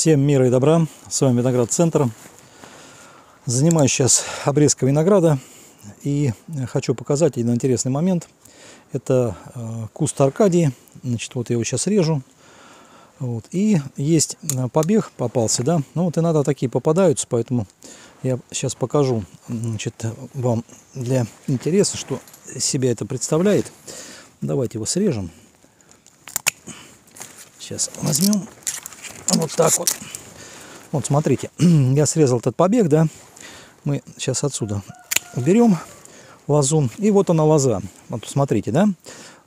Всем мира и добра. С вами Виноград Центр. Занимаюсь сейчас обрезкой винограда. И хочу показать один интересный момент. Это э, куст Аркадии. Значит, вот я его сейчас режу. Вот. И есть э, побег попался, да. Ну вот иногда такие попадаются, поэтому я сейчас покажу значит, вам для интереса, что себя это представляет. Давайте его срежем. Сейчас возьмем вот так вот. Вот, смотрите, я срезал этот побег, да. Мы сейчас отсюда уберем лозу. И вот она лоза. Вот посмотрите, да.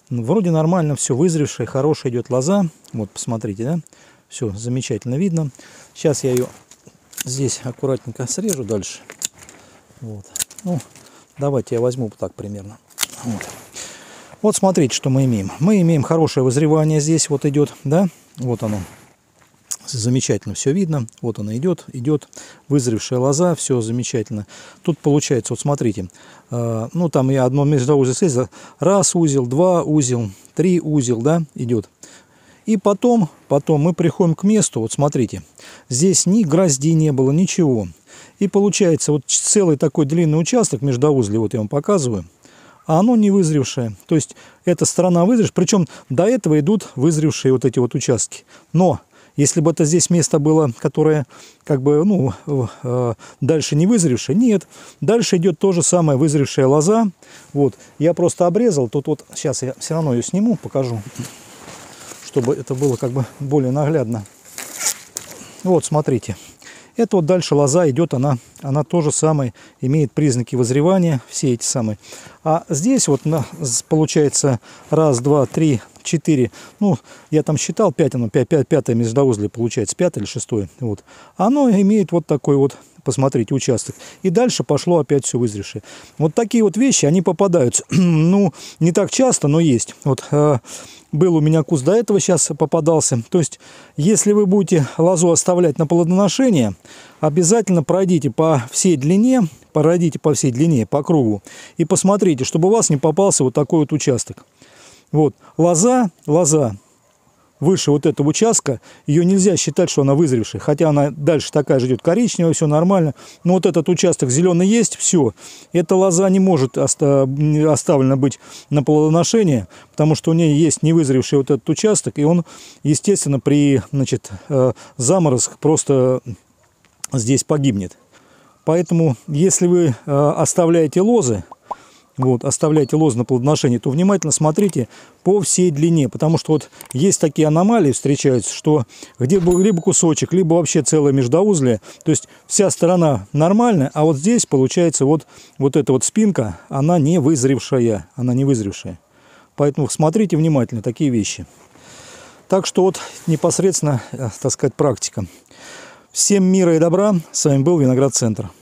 Вроде нормально все, вызревшая, хорошая идет лоза. Вот, посмотрите, да. Все замечательно видно. Сейчас я ее здесь аккуратненько срежу дальше. Вот. Ну, давайте я возьму так примерно. Вот. Вот смотрите, что мы имеем. Мы имеем хорошее вызревание здесь вот идет, да. Вот оно замечательно все видно. Вот она идет, идет вызревшая лоза, все замечательно. Тут получается, вот смотрите, э, ну там я одно междоузел срезал, раз узел, два узел, три узел, да, идет. И потом, потом мы приходим к месту, вот смотрите, здесь ни грозди не было, ничего. И получается вот целый такой длинный участок междоузле, вот я вам показываю, а оно не вызревшее. То есть эта сторона вызревшая, причем до этого идут вызревшие вот эти вот участки. Но если бы это здесь место было, которое как бы, ну, э, дальше не вызревшее, нет. Дальше идет то же самое вызревшая лоза. Вот, я просто обрезал, тут вот, сейчас я все равно ее сниму, покажу, чтобы это было как бы более наглядно. Вот, смотрите. Это вот дальше лоза идет, она, она тоже самое, имеет признаки вызревания, все эти самые. А здесь вот на, получается раз, два, три, 4, ну, я там считал 5, оно 5, 5, 5 междоузле получается, 5 или 6, вот. Оно имеет вот такой вот, посмотрите, участок. И дальше пошло опять все вызревшее. Вот такие вот вещи, они попадаются, ну, не так часто, но есть. Вот э, был у меня куст до этого, сейчас попадался. То есть, если вы будете лозу оставлять на плодоношение, обязательно пройдите по всей длине, пройдите по всей длине, по кругу, и посмотрите, чтобы у вас не попался вот такой вот участок. Вот, лоза, лоза выше вот этого участка, ее нельзя считать, что она вызревшая, хотя она дальше такая же идет коричневая, все нормально, но вот этот участок зеленый есть, все, эта лоза не может оставлена быть на плодоношение, потому что у нее есть невызревший вот этот участок, и он, естественно, при значит, э, заморозках просто здесь погибнет. Поэтому, если вы э, оставляете лозы, вот, оставляете лозы на плодоношение, то внимательно смотрите по всей длине, потому что вот есть такие аномалии встречаются, что где либо кусочек, либо вообще целое междоузлие, то есть вся сторона нормальная, а вот здесь получается вот, вот эта вот спинка, она не вызревшая, она не вызревшая. Поэтому смотрите внимательно такие вещи. Так что вот непосредственно, э, так сказать, практика. Всем мира и добра. С вами был Виноград Центр.